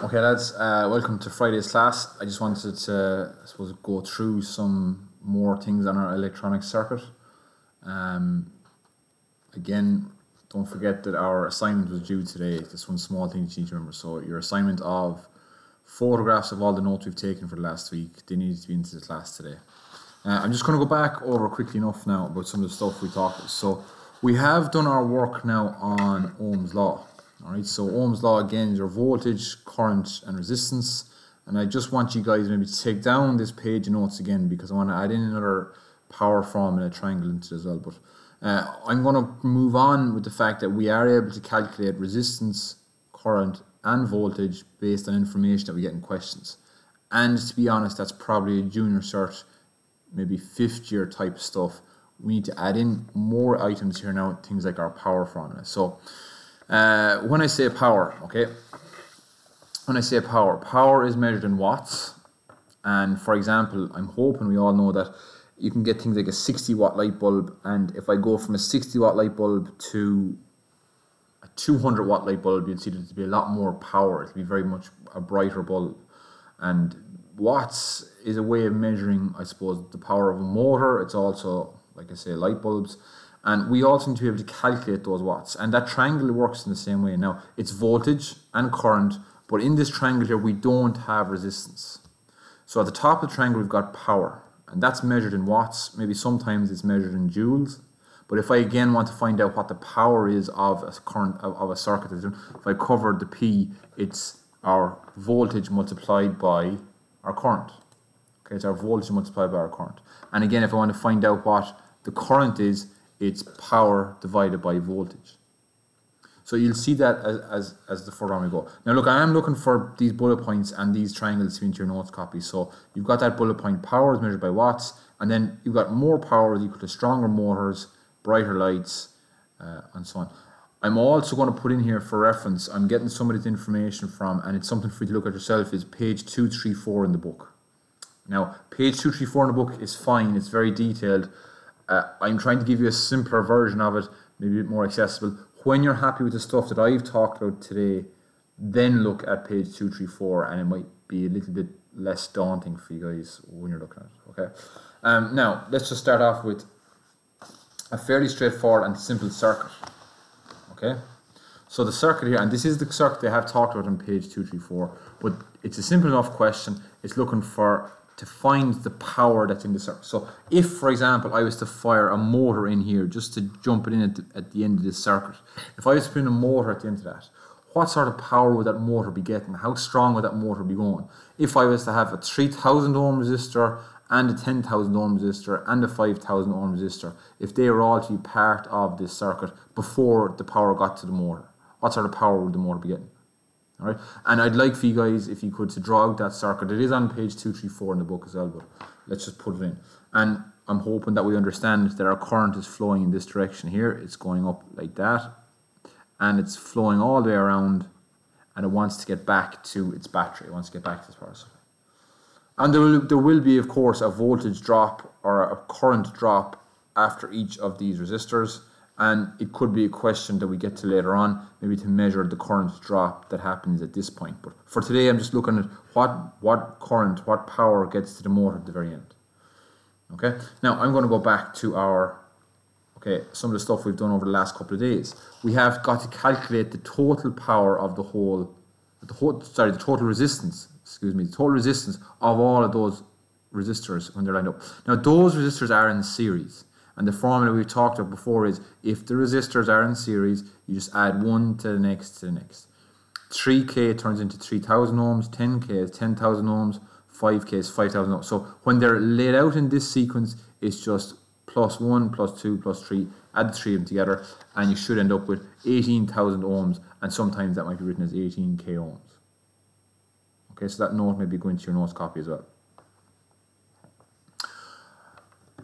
Okay, lads, uh, welcome to Friday's class. I just wanted to, I suppose, go through some more things on our electronic circuit. Um, again, don't forget that our assignment was due today. Just one small thing you need to remember. So, your assignment of photographs of all the notes we've taken for the last week, they need to be into the class today. Uh, I'm just going to go back over quickly enough now about some of the stuff we talked about. So, we have done our work now on Ohm's law. All right, so Ohm's law again is your voltage, current, and resistance. And I just want you guys maybe to take down this page of notes again because I want to add in another power form and a triangle into it as well. But uh, I'm going to move on with the fact that we are able to calculate resistance, current, and voltage based on information that we get in questions. And to be honest, that's probably a junior cert, maybe fifth year type stuff. We need to add in more items here now, things like our power formula. So uh, when I say power, okay, when I say power, power is measured in watts. And for example, I'm hoping we all know that you can get things like a 60 watt light bulb. And if I go from a 60 watt light bulb to a 200 watt light bulb, you'd see that it'll be a lot more power. It'll be very much a brighter bulb. And watts is a way of measuring, I suppose, the power of a motor. It's also, like I say, light bulbs. And we also need to be able to calculate those watts. And that triangle works in the same way. Now, it's voltage and current, but in this triangle here, we don't have resistance. So at the top of the triangle, we've got power. And that's measured in watts. Maybe sometimes it's measured in joules. But if I again want to find out what the power is of a current of, a circuit, if I cover the P, it's our voltage multiplied by our current. Okay, it's our voltage multiplied by our current. And again, if I want to find out what the current is, it's power divided by voltage. So you'll see that as, as, as the further we go. Now look, I am looking for these bullet points and these triangles to be into your notes copy. So you've got that bullet point power is measured by watts, and then you've got more power is equal to stronger motors, brighter lights, uh, and so on. I'm also going to put in here for reference, I'm getting some of this information from, and it's something for you to look at yourself, is page 234 in the book. Now, page 234 in the book is fine, it's very detailed, uh, I'm trying to give you a simpler version of it, maybe a bit more accessible. When you're happy with the stuff that I've talked about today, then look at page 234 and it might be a little bit less daunting for you guys when you're looking at it. Okay. Um, now, let's just start off with a fairly straightforward and simple circuit. Okay. So the circuit here, and this is the circuit they have talked about on page 234, but it's a simple enough question. It's looking for to find the power that's in the circuit. So if, for example, I was to fire a motor in here just to jump it in at the, at the end of this circuit, if I was to put in a motor at the end of that, what sort of power would that motor be getting? How strong would that motor be going? If I was to have a 3000 ohm resistor and a 10,000 ohm resistor and a 5,000 ohm resistor, if they were all to be part of this circuit before the power got to the motor, what sort of power would the motor be getting? All right, and I'd like for you guys, if you could, to draw out that circuit. It is on page 234 in the book as well, but let's just put it in. And I'm hoping that we understand that our current is flowing in this direction here. It's going up like that, and it's flowing all the way around, and it wants to get back to its battery. It wants to get back to its power supply. And there will, there will be, of course, a voltage drop or a current drop after each of these resistors and it could be a question that we get to later on, maybe to measure the current drop that happens at this point. But for today, I'm just looking at what, what current, what power gets to the motor at the very end. Okay, now I'm going to go back to our, okay, some of the stuff we've done over the last couple of days. We have got to calculate the total power of the whole, the whole, sorry, the total resistance, excuse me, the total resistance of all of those resistors when they're lined up. Now, those resistors are in series. And the formula we've talked about before is if the resistors are in series, you just add one to the next to the next. 3K turns into 3000 ohms, 10K is 10,000 ohms, 5K is 5,000 ohms. So when they're laid out in this sequence, it's just plus 1, plus 2, plus 3, add the three of them together, and you should end up with 18,000 ohms, and sometimes that might be written as 18K ohms. Okay, so that note may be going to your notes copy as well.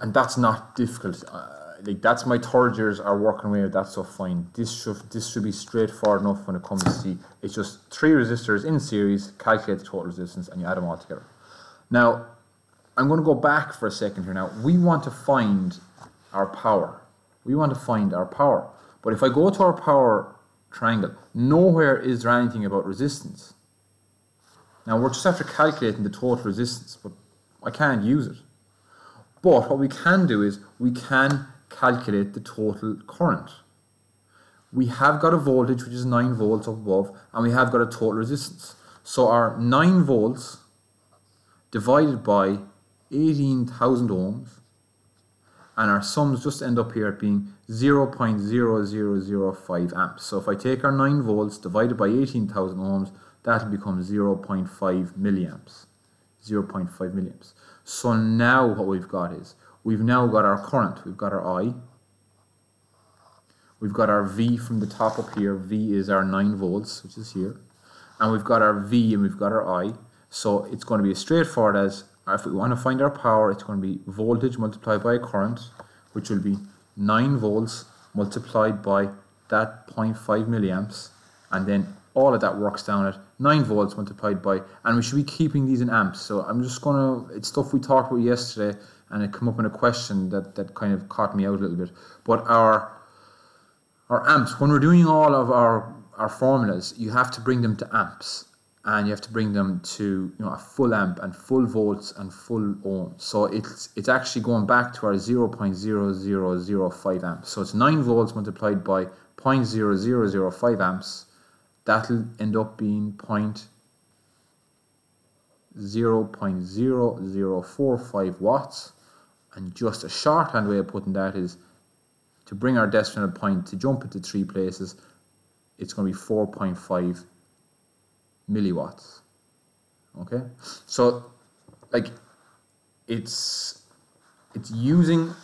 And that's not difficult. Uh, like that's my third years are working away with that stuff fine. This should this should be straightforward enough when it comes to see. It's just three resistors in series, calculate the total resistance, and you add them all together. Now, I'm going to go back for a second here. Now, we want to find our power. We want to find our power. But if I go to our power triangle, nowhere is there anything about resistance. Now we're just after calculating the total resistance, but I can't use it. But what we can do is we can calculate the total current. We have got a voltage which is 9 volts above and we have got a total resistance. So our 9 volts divided by 18,000 ohms and our sums just end up here being 0.0005 amps. So if I take our 9 volts divided by 18,000 ohms, that'll become 0.5 milliamps. 0.5 milliamps. So now what we've got is, we've now got our current, we've got our I, we've got our V from the top up here, V is our 9 volts, which is here, and we've got our V and we've got our I, so it's going to be as straightforward as, if we want to find our power, it's going to be voltage multiplied by current, which will be 9 volts multiplied by that 0.5 milliamps, and then all of that works down at 9 volts multiplied by, and we should be keeping these in amps. So I'm just going to, it's stuff we talked about yesterday, and it came up in a question that, that kind of caught me out a little bit. But our, our amps, when we're doing all of our, our formulas, you have to bring them to amps. And you have to bring them to you know a full amp and full volts and full ohms. So it's it's actually going back to our 0.0005 amps. So it's 9 volts multiplied by 0.0005 amps that'll end up being point 0.0045 watts. And just a shorthand way of putting that is to bring our decimal point to jump into three places it's going to be 4.5 milliwatts. Okay? So like it's it's using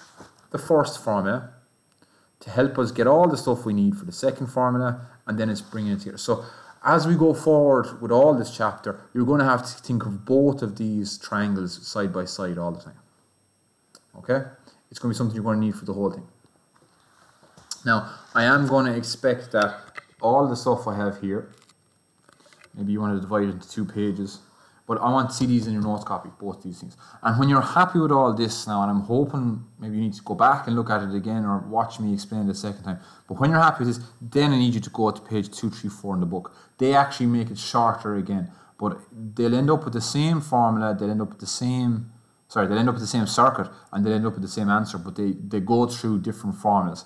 the first formula to help us get all the stuff we need for the second formula and then it's bringing it together. So as we go forward with all this chapter, you're going to have to think of both of these triangles side by side all the time. Okay? It's going to be something you're going to need for the whole thing. Now, I am going to expect that all the stuff I have here, maybe you want to divide it into two pages, but I want CDs in your notes copy, both these things. And when you're happy with all this now, and I'm hoping maybe you need to go back and look at it again or watch me explain it a second time. But when you're happy with this, then I need you to go to page 234 in the book. They actually make it shorter again, but they'll end up with the same formula, they'll end up with the same, sorry, they'll end up with the same circuit, and they'll end up with the same answer, but they, they go through different formulas.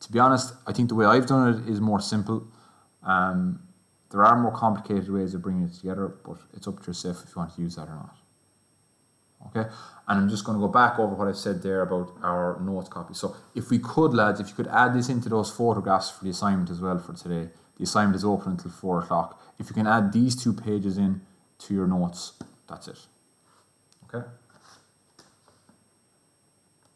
To be honest, I think the way I've done it is more simple. Um, there are more complicated ways of bringing it together, but it's up to yourself if you want to use that or not. Okay, and I'm just going to go back over what I said there about our notes copy. So if we could, lads, if you could add this into those photographs for the assignment as well for today. The assignment is open until four o'clock. If you can add these two pages in to your notes, that's it. Okay.